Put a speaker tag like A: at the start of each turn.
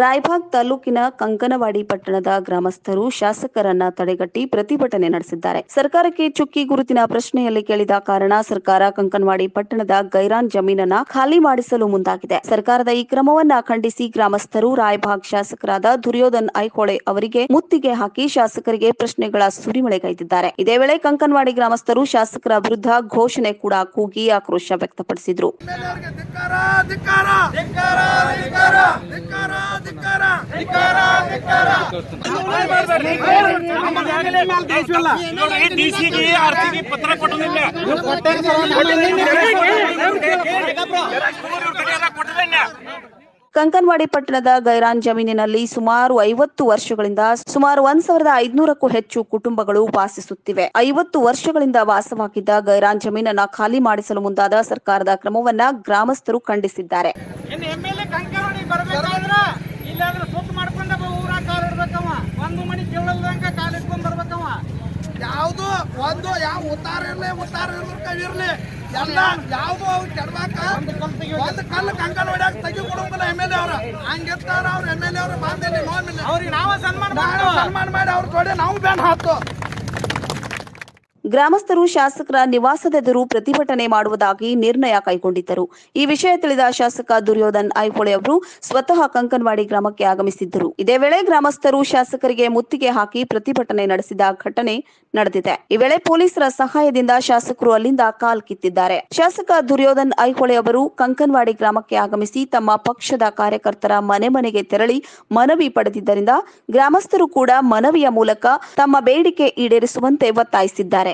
A: ರಾಯಭಾಗ್ ತಾಲೂಕಿನ ಕಂಕನವಾಡಿ ಪಟ್ಟಣದ ಗ್ರಾಮಸ್ಥರು ಶಾಸಕರನ್ನ ತಡೆಗಟ್ಟಿ ಪ್ರತಿಭಟನೆ ನಡೆಸಿದ್ದಾರೆ. ಸರ್ಕಾರಕ್ಕೆ ಚುಕ್ಕಿ ಗುರುತಿನ ಪ್ರಶ್ನೆಯಲ್ಲಿ ಕೇಳಿದ ಕಾರಣ ಸರ್ಕಾರ ಕಂಕನವಾಡಿ ಪಟ್ಟಣದ ಗೈರಾನ್ ಜಮೀನನ್ನ ಖಾಲಿ ಮಾಡಿಸಲು ಮುಂದಾಗಿದೆ. ಸರ್ಕಾರದ ಈ ಕ್ರಮವನ್ನ ಖಂಡಿಸಿ ಗ್ರಾಮಸ್ಥರು ರಾಯಭಾಗ್ ಶಾಸಕರಾದ ದುರ್ಯೋಧನ್ ಐಹೊಳೆ ಅವರಿಗೆ ಮುತ್ತಿಗೆ ಹಾಕಿ ಶಾಸಕರಿಗೆ ಪ್ರಶ್ನೆಗಳ ಸುರಿಮಳೆಗೈದಿದ್ದಾರೆ. ಇದೇ ವೇಳೆ ಕಂಕನವಾಡಿ ಗ್ರಾಮಸ್ಥರು ಶಾಸಕರ ವಿರುದ್ಧ ಘೋಷಣೆ ಕೂಡ ಕೂಗಿ ಆಕ್ರೋಶ ವ್ಯಕ್ತಪಡಿಸಿದ್ರು.
B: ಡಿಸಿಗೆ ಆರ್ಸಿಗೆ ಪತ್ರ
A: ಕಂಕನವಾಡಿ ಪಟ್ಟಣದ ಗೈರಾನ್ ಜಮೀನಿನಲ್ಲಿ ಸುಮಾರು ಐವತ್ತು ವರ್ಷಗಳಿಂದ ಸುಮಾರು ಒಂದ್ ಸಾವಿರದ ಐದ್ನೂರಕ್ಕೂ ಹೆಚ್ಚು ಕುಟುಂಬಗಳು ವಾಸಿಸುತ್ತಿವೆ. ಐವತ್ತು ವರ್ಷಗಳಿಂದ ವಾಸವಾಗಿದ್ದ ಗೈರಾನ್ ಜಮೀನನ್ನ ಖಾಲಿ ಮಾಡಿಸಲು ಮುಂದಾದ ಸರ್ಕಾರದ ಕ್ರಮವನ್ನ ಗ್ರಾಮಸ್ಥರು ಖಂಡಿಸಿದ್ದಾರೆ.
B: ಇಲ್ಲಾದ್ರೆ ಸುತ್ತ ಮಾಡ್ಕೊಂಡ ಊರಾಗ ಕಾಲು ಇಡ್ಬೇಕವ ಒಂದು ಮನಿ ಕೇಳಲ್ದಂಗ ಕಾಲ್ ಇಟ್ಕೊಂಡ್ ಬರ್ಬೇಕವ
C: ಯಾವ್ದು ಒಂದು ಯಾವ ಉತ್ತಾರ ಇರ್ಲಿ ಉತ್ತಾರ ಇರ್ಲಿ. ಎಲ್ಲ ಯಾವ್ದು ಅವ್ರು ಕೆಡ್ವಾಕ ಒಂದು ಕಲ್ಲು ಕಂಕಲ್ ಹೊಡ್ಯಾಕ ತೆಗಿ ಕೊಡಂಗಿಲ್ಲ ಎಂ ಎಲ್ ಎ ಅವ್ರ. ಹಂಗಿರ್ತಾರ ಅವ್ರ ಎಂ ಎಲ್ ಎ ಅವ್ರ ಬಾಂಧಲ್ಲಿ ನೋಡ್ಮಿಲ್ಲ
B: ಅವ್ರಿಗೆ ನಾವ
C: ಸನ್ಮಾನ ಮಾಡಿ ಅವ್ರ ಜೋಡಿ ನಾವು ಬ್ಯಾನ್ ಹಾಕ್ತು
A: ಗ್ರಾಮಸ್ಥರು ಶಾಸಕರ ನಿವಾಸದೆದುರು ಪ್ರತಿಭಟನೆ ಮಾಡುವುದಾಗಿ ನಿರ್ಣಯ ಕೈಗೊಂಡಿದ್ದರು. ಈ ವಿಷಯ ತಿಳಿದ ಶಾಸಕ ದುರ್ಯೋಧನ್ ಐಹೊಳೆ ಅವರು ಸ್ವತಃ ಕಂಕನವಾಡಿ ಗ್ರಾಮಕ್ಕೆ ಆಗಮಿಸಿದ್ದರು. ಇದೇ ವೇಳೆ ಗ್ರಾಮಸ್ಥರು ಶಾಸಕರಿಗೆ ಮುತ್ತಿಗೆ ಹಾಕಿ ಪ್ರತಿಭಟನೆ ನಡೆಸಿದ ಘಟನೆ ನಡೆದಿದೆ. ಈ ವೇಳೆ ಪೊಲೀಸರ ಸಹಾಯದಿಂದ ಶಾಸಕರು ಅಲ್ಲಿಂದ ಕಾಲ್ ಕಿತ್ತಿದ್ದಾರೆ. ಶಾಸಕ ದುರ್ಯೋಧನ್ ಐಹೊಳೆ ಅವರು ಕಂಕನವಾಡಿ ಗ್ರಾಮಕ್ಕೆ ಆಗಮಿಸಿ ತಮ್ಮ ಪಕ್ಷದ ಕಾರ್ಯಕರ್ತರ ಮನೆ ಮನೆಗೆ ತೆರಳಿ ಮನವಿ ಪಡೆದಿದ್ದರಿಂದ ಗ್ರಾಮಸ್ಥರು ಕೂಡ ಮನವಿಯ ಮೂಲಕ ತಮ್ಮ ಬೇಡಿಕೆ ಈಡೇರಿಸುವಂತೆ ಒತ್ತಾಯಿಸಿದ್ದಾರೆ.